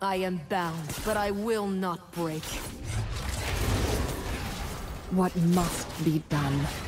I am bound, but I will not break. What must be done?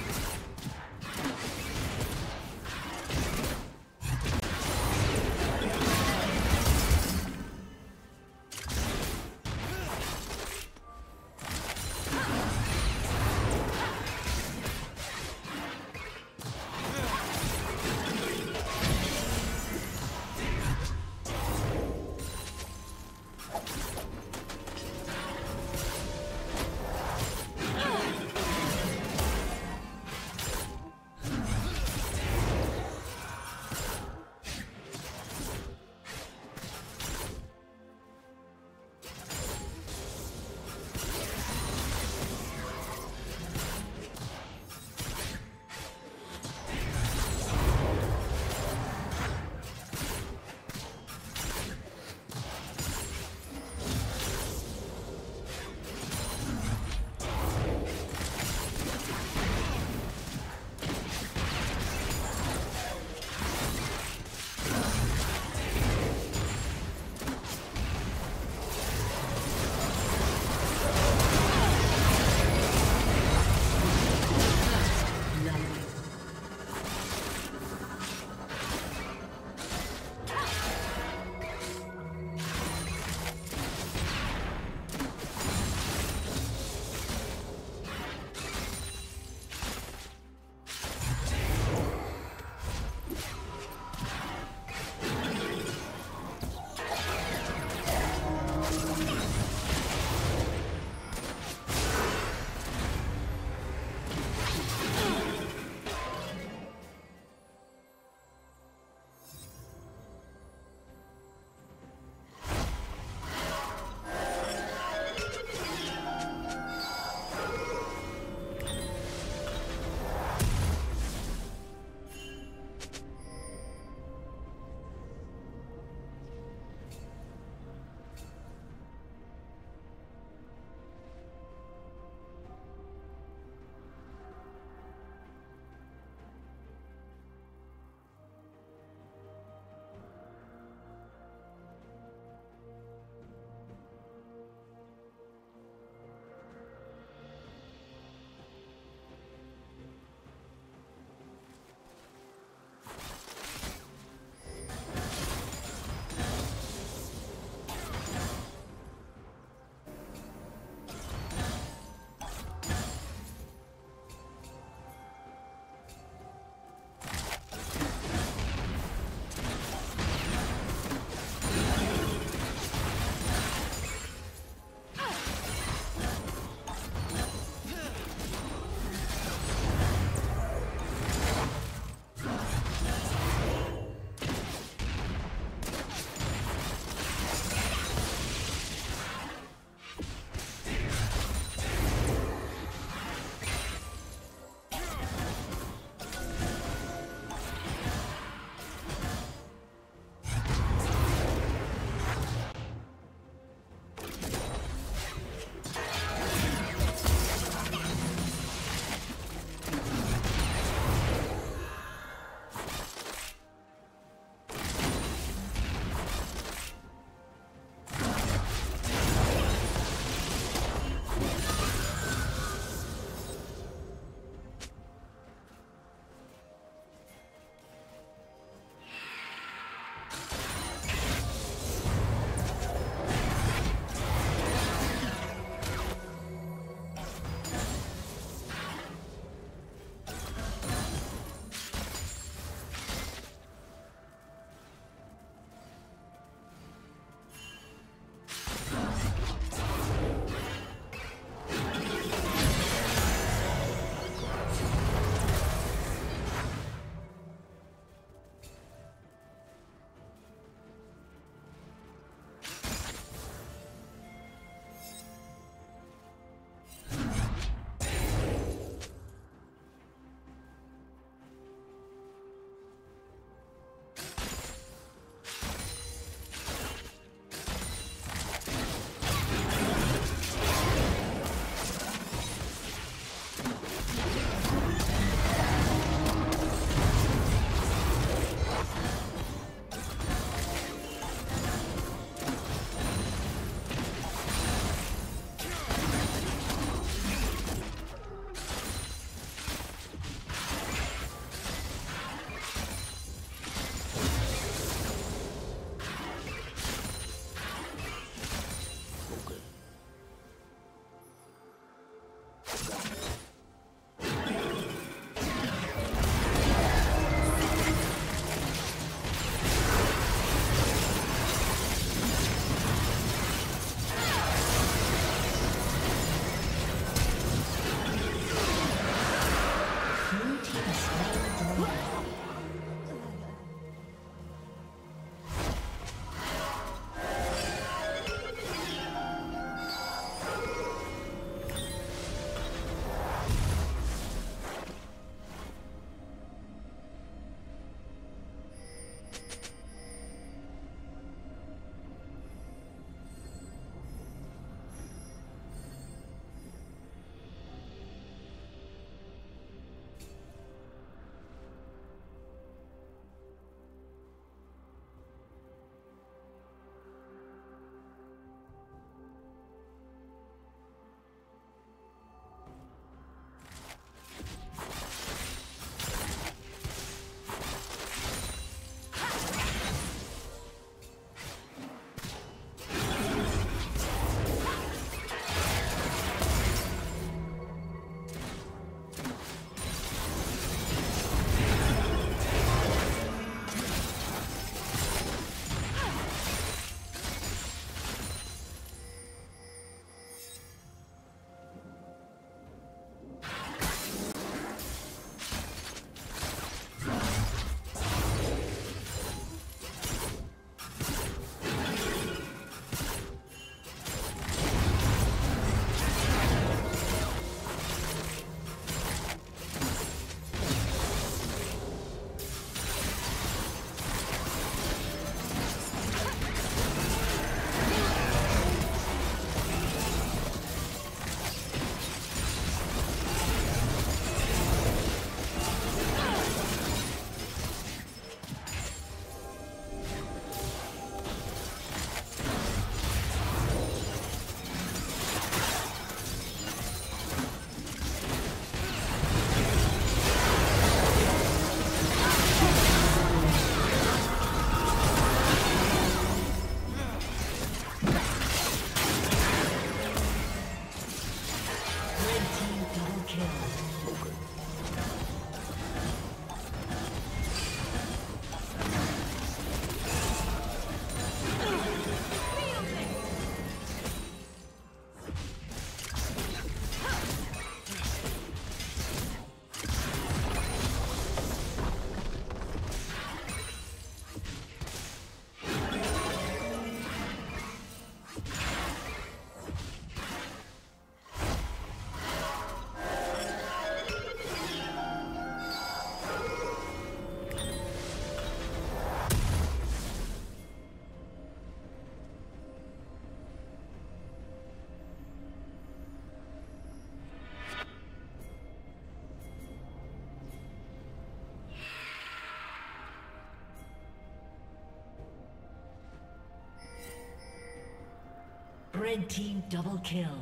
Red team double kill.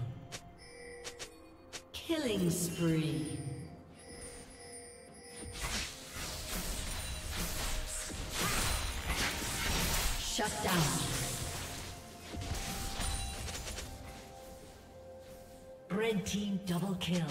Killing spree. Shut down. Red team double kill.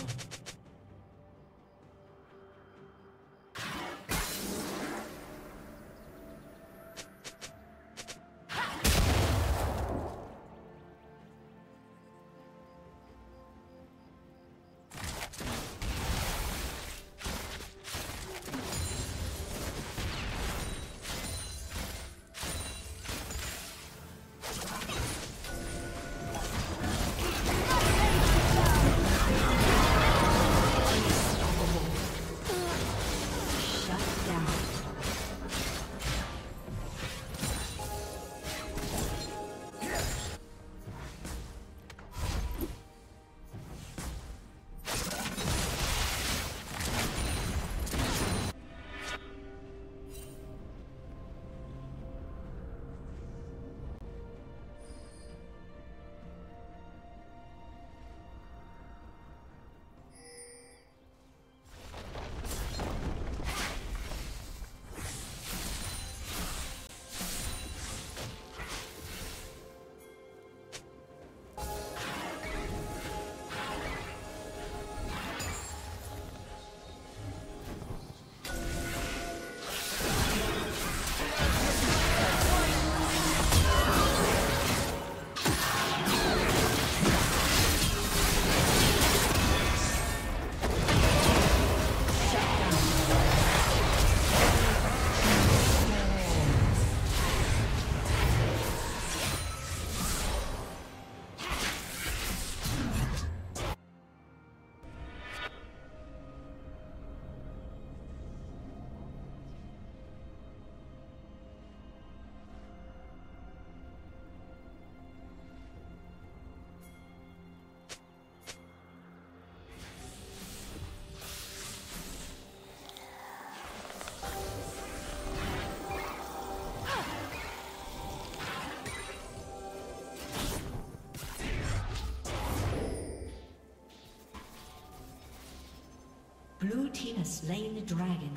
Slain the dragon.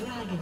Dragon.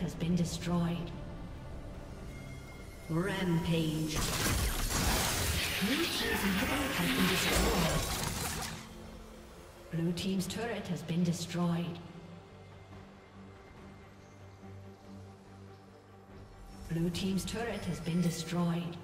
Has been destroyed. Rampage. Blue team's has been destroyed. Blue team's turret has been destroyed. Blue team's turret has been destroyed.